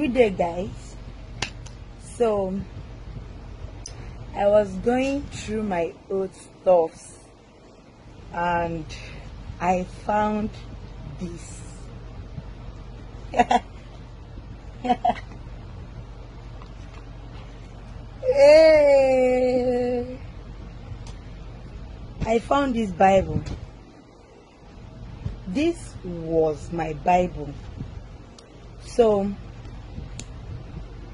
Good day, guys. So, I was going through my old stuffs and I found this. Hey! I found this Bible. This was my Bible. So,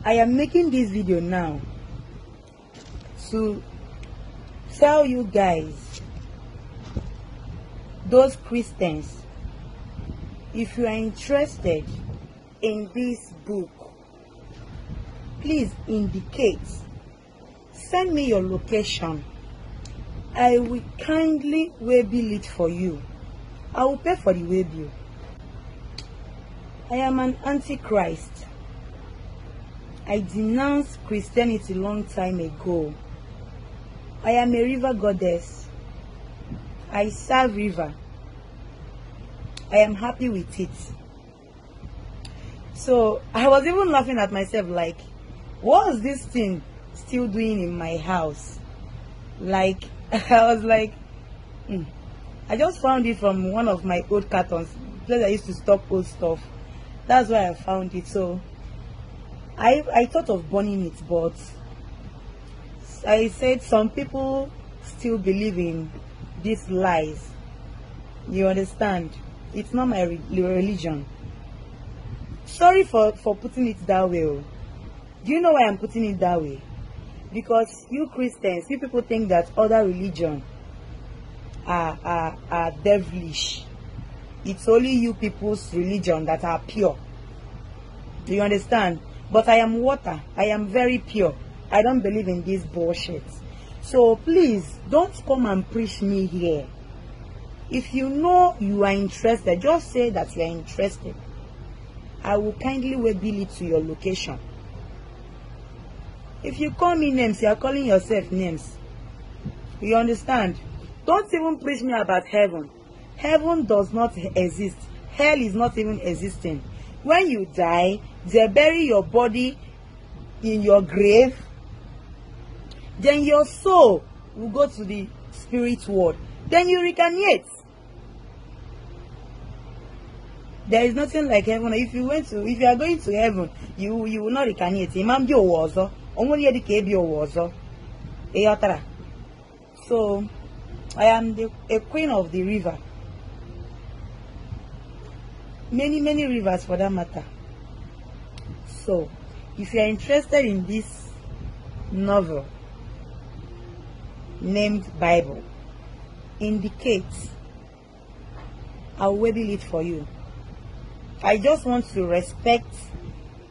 I am making this video now to tell you guys, those Christians, if you are interested in this book, please indicate. Send me your location. I will kindly waybill it for you. I will pay for the waybill. I am an antichrist. I denounced Christianity long time ago. I am a river goddess. I serve river. I am happy with it. So I was even laughing at myself like, what is this thing still doing in my house? Like, I was like, mm. I just found it from one of my old cartons, place I used to stock old stuff. That's why I found it. So I I thought of burning it, but I said some people still believe in these lies. You understand? It's not my re religion. Sorry for, for putting it that way. oh. Do you know why I'm putting it that way? Because you Christians, you people think that other religion are, are, are devilish. It's only you people's religion that are pure. Do you understand? But I am water. I am very pure. I don't believe in this bullshit. So please don't come and preach me here. If you know you are interested, just say that you are interested. I will kindly waybill it to your location. If you call me names, you are calling yourself names. You understand? Don't even preach me about heaven. Heaven does not exist. Hell is not even existing. When you die, they bury your body in your grave. Then your soul will go to the spirit world. Then you reincarnate. There is nothing like heaven. If you went to, if you are going to heaven, you you will not reincarnate. Imam bi ụwa ọzọ. O nwere ihe dịka ebi ụwa ọzọ. Ị? So, I am the a queen of the river. Many many rivers for that matter. So, if you are interested in this novel named Bible, indicate. I'll waybill it for you. I just want to respect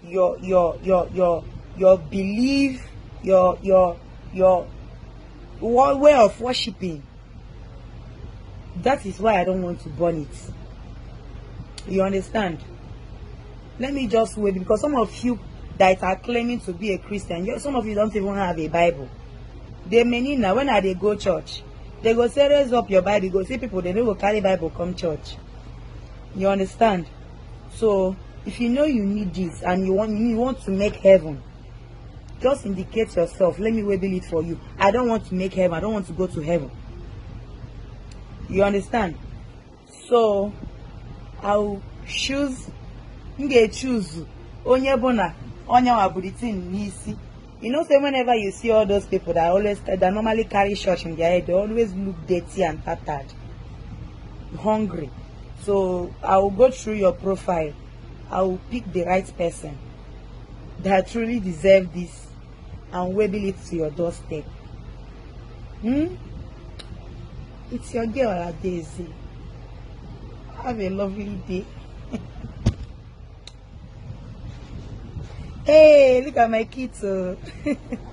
your your your your your belief, your your your way of worshiping. That is why I don't want to burn it. You understand? Let me just wait because some of you that are claiming to be a Christian, some of you don't even have a Bible. They need now when are they go church, they go say raise up your Bible. Go see people they no go carry Bible come church. You understand? So if you know you need this and you want you want to make heaven, just indicate yourself. Let me waybill it for you. I don't want to make heaven. I don't want to go to heaven. You understand? So I'll choose m ga-choose onye bụ na onye nwa bulletin n'isi. You know say whenever you see all those people that always that normally carry church in their head they always look dirty and tattered hungry. So I will go through your profile. I will pick the right person that truly deserve this and waybill it to your doorstep. Hmm? it's your girl Adaeze have a lovely day hey look at my kids oh